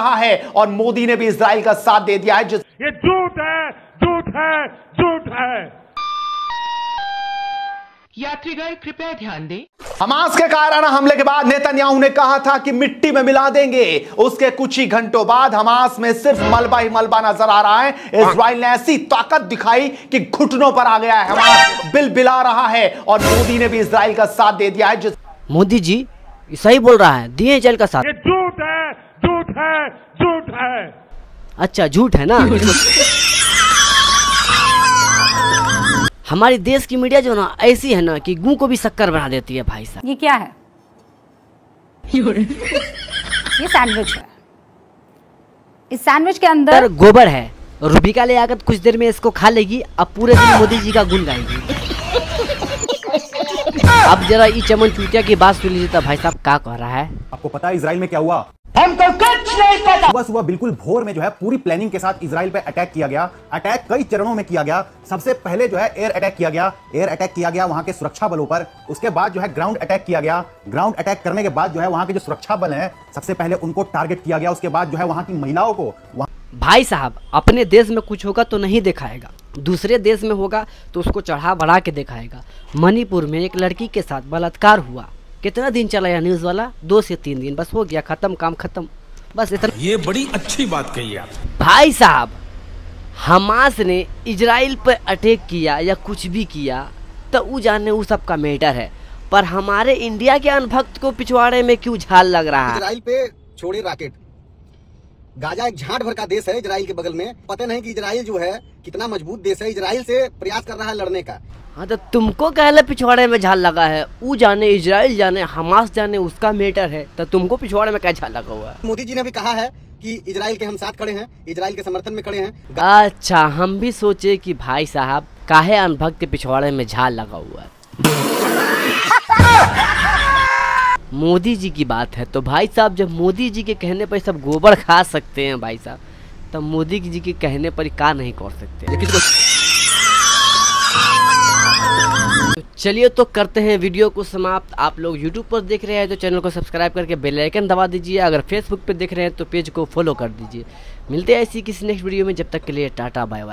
रहा है और मोदी ने भी इसराइल का साथ दे दिया है जिस ये झूठ है झूठ है झूठ है। यात्रीगण कृपया ध्यान दें। हमास के कायराना हमले के बाद नेतन्याहू ने कहा था कि मिट्टी में मिला देंगे। उसके कुछ ही घंटों बाद हमास में सिर्फ़ मलबा ही मलबा नज़र आ रहा है। इसराइल ने ऐसी ताकत दिखाई कि घुटनों पर आ गया है। हमास बिल बिला रहा है और मोदी ने भी इसराइल का साथ दे दिया है जिस मोदी जी सही बोल रहा है। दिए जल का साथ। है झूठ है झूठ है। अच्छा झूठ है ना? हमारी देश की मीडिया जो ना ऐसी है ना कि गू को भी शक्कर बना देती है भाई साहब। ये क्या है? ये सैंडविच है। इस सैंडविच के अंदर गोबर है। रूबिका ले आकर कुछ देर में इसको खा लेगी अब पूरे दिन मोदी जी का गुण गाएगी। अब जरा ई चमन चूतिया की बात सुन लीजिए तो भाई साहब क्या कह रहा है? आपको पता है इसराइल में क्या हुआ? हमको कुछ नहीं पता। सुबह सुबह बिल्कुल भोर में जो है पूरी प्लानिंग के साथ इसराइल पे अटैक किया गया। अटैक कई चरणों में किया गया। सबसे पहले जो है एयर अटैक किया गया। एयर अटैक किया गया वहाँ के सुरक्षा बलों पर। उसके बाद जो है ग्राउंड अटैक किया गया। ग्राउंड अटैक करने के बाद जो है वहाँ के जो सुरक्षा बल हैं सबसे पहले उनको टारगेट किया गया। उसके बाद जो है वहाँ की महिलाओं को भाई साहब अपने देश में कुछ होगा तो नहीं दिखाएगा। दूसरे देश में होगा तो उसको चढ़ा बढ़ा के दिखाएगा। मणिपुर में एक लड़की के साथ बलात्कार हुआ। कितना दिन चला यह न्यूज़ वाला? दो से तीन दिन बस हो गया खत्म काम खत्म। बस इतना ये बड़ी अच्छी बात कही आप। भाई साहब हमास ने इजराइल पर अटैक किया या कुछ भी किया तो वो जाने वो सबका मैटर है। पर हमारे इंडिया के अनभक्त को पिछवाड़े में क्यों झाल लग रहा है? इजराइल पे छोड़े रॉकेट गाजा एक झाट भर का देश है इजराइल के बगल में। पता नहीं कि इजराइल जो है कितना मज़बूत देश है। इजराइल से प्रयास कर रहा है लड़ने का। हाँ तो तुमको कहले पिछवाड़े में झाल लगा है? वो जाने इजराइल जाने हमास जाने उसका मैटर है। तो तुमको पिछवाड़े में क्या झाल लगा हुआ है? मोदी जी ने भी कहा है कि इजराइल के हम साथ खड़े हैं इजराइल के समर्थन में खड़े हैं। अच्छा हम भी सोचे कि भाई साहब काहे अनभक्त के पिछवाड़े में झाल लगा हुआ है? मोदी जी की बात है तो भाई साहब जब मोदी जी के कहने पर सब गोबर खा सकते हैं भाई साहब तब मोदी जी के कहने पर का नहीं कर सकते? चलिए तो करते हैं वीडियो को समाप्त। आप लोग यूट्यूब पर देख रहे हैं तो चैनल को सब्सक्राइब करके बेल आइकन दबा दीजिए। अगर फेसबुक पर देख रहे हैं तो पेज को फॉलो कर दीजिए। मिलते हैं ऐसी किसी नेक्स्ट वीडियो में। जब तक के लिए टाटा बाय बाय